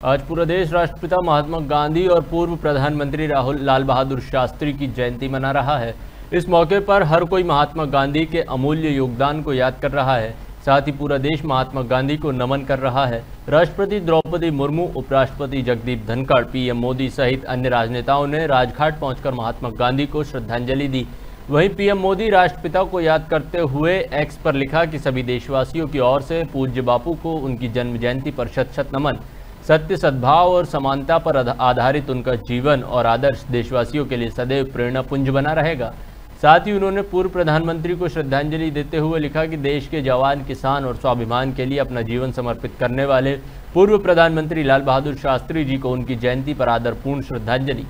आज पूरा देश राष्ट्रपिता महात्मा गांधी और पूर्व प्रधानमंत्री राहुल लाल बहादुर शास्त्री की जयंती मना रहा है। इस मौके पर हर कोई महात्मा गांधी के अमूल्य योगदान को याद कर रहा है। साथ ही पूरा देश महात्मा गांधी को नमन कर रहा है। राष्ट्रपति द्रौपदी मुर्मू, उपराष्ट्रपति जगदीप धनखड़, पीएम मोदी सहित अन्य राजनेताओं ने राजघाट पहुंचकर महात्मा गांधी को श्रद्धांजलि दी। वहीं पीएम मोदी राष्ट्रपिता को याद करते हुए एक्स पर लिखा कि सभी देशवासियों की ओर से पूज्य बापू को उनकी जन्म जयंती पर शत शत नमन। सत्य सद्भाव और समानता पर आधारित उनका जीवन और आदर्श देशवासियों के लिए सदैव प्रेरणा पुंज बना रहेगा। साथ ही उन्होंने पूर्व प्रधानमंत्री को श्रद्धांजलि देते हुए लिखा कि देश के जवान, किसान और स्वाभिमान के लिए अपना जीवन समर्पित करने वाले पूर्व प्रधानमंत्री लाल बहादुर शास्त्री जी को उनकी जयंती पर आदरपूर्ण श्रद्धांजलि।